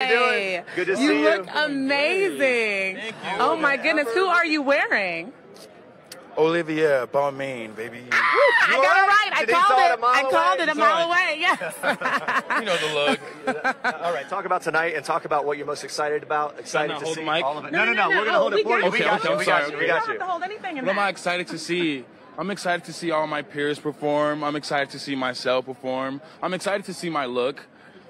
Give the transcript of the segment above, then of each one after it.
Hey, Good to you see you. You look amazing. Thank you. Oh my goodness, who are you wearing? Olivia Balmain, baby. Ah, I got it right. I Did called it it. a mile I called away? it a mile away. Yes. You know the look. All right, talk about tonight and talk about what you're most excited about. Excited to see the mic? all of it. No, No, no, no, no. no, We're gonna no, hold we it for get you. it. We Okay, got okay, you. I'm We sorry, got you. okay. We You don't got have you. to hold anything in What am I that. excited to see? I'm excited to see all my peers perform. I'm excited to see myself perform. I'm excited to see my look.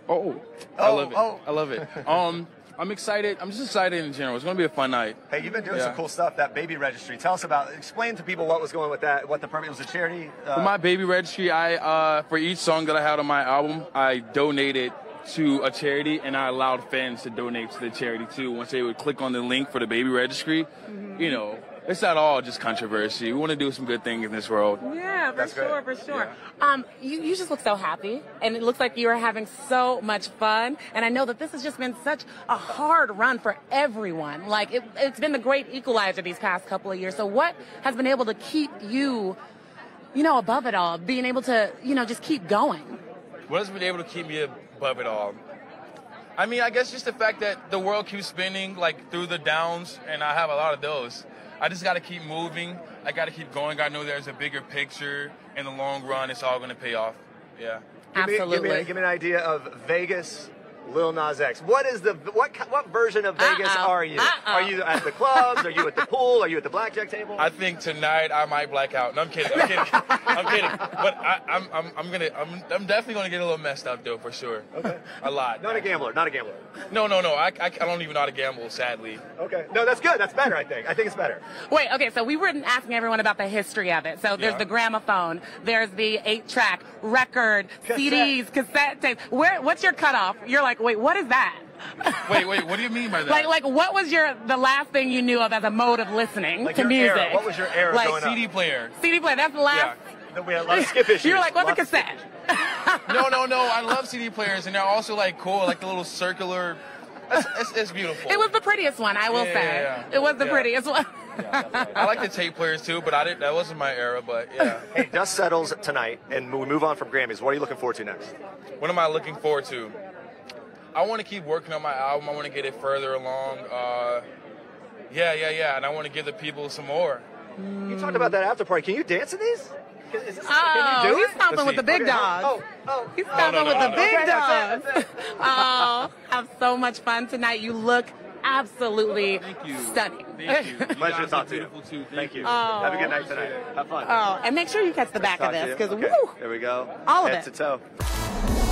Oh, I Oh, love it. oh. I love it. Um, I'm excited. I'm just excited in general. It's gonna be a fun night. Hey, you've been doing Yeah. some cool stuff. That baby registry. Tell us about. Explain to people what was going with that. What the permit was a charity. Uh, For my baby registry, I uh, for each song that I had on my album, I donated to a charity, and I allowed fans to donate to the charity too. Once they would click on the link for the baby registry, you know, it's not all just controversy. We want to do some good things in this world. Yeah, for That's great. sure, for sure. Um, you, you just look so happy, and it looks like you are having so much fun. And I know that this has just been such a hard run for everyone. Like it, it's been the great equalizer these past couple of years. So what has been able to keep you, you know, above it all, being able to, you know, just keep going? What has been able to keep me above it all? I mean, I guess just the fact that the world keeps spinning like through the downs, and I have a lot of those. I just got to keep moving. I got to keep going. I know there's a bigger picture in the long run. It's all going to pay off. Yeah. give me- Absolutely. Give me, give me an idea of Vegas. Lil Nas X. What is the what what version of Vegas Uh-oh. are you? Uh-oh. Are you at the clubs? Are you at the pool? Are you at the blackjack table? I think tonight I might black out. No, I'm kidding. I'm kidding. I'm kidding. But I, I'm, I'm, I'm gonna, I'm, I'm definitely gonna get a little messed up though, for sure. Okay. A lot. not a gambler. Not a gambler. No, no, no. I, I, I don't even know how to gamble, sadly. Okay. No, that's good. That's better. I think. I think it's better. Wait, okay, so we were asking everyone about the history of it. So there's Yeah. the gramophone, there's the eight track, record, Cassette. CDs, cassette tapes. Where what's your cutoff? You're like, wait, what is that? Wait, wait. What do you mean by that? Like like what was your the last thing you knew of as a mode of listening Like to your music? era. What was your era like, going up? CD player. CD player, that's the last Then we had a lot of skip issues. You're like, what's a Lots of skip cassette? No, no, no. I love CD players, and they're also like cool, like the little circular. It's, it's, it's beautiful. It was the prettiest one, I will Yeah, say. yeah, yeah. It was the Yeah. prettiest one. I like the tape players too, but I didn't. That wasn't my era. But yeah. Hey, dust settles tonight, and we move on from Grammys. What are you looking forward to next? What am I looking forward to? I want to keep working on my album. I want to get it further along. Uh, yeah, yeah, yeah, and I want to give the people some more. You talked about that after party. Can you dance in these? Can, is this, Oh, can you do he's it? stomping with the big Okay, dogs. Oh, oh. He's stomping no, with no, the no. big Okay, that's dogs. oh, have so much fun tonight. You look absolutely Thank you. stunning. Thank you. Pleasure guys to talk to you. beautiful too. Thank you. Oh. Have a good night tonight. Have fun. Oh, and make sure you catch the back Talk of this because Okay. woo, There we go. All of Head it. to toe.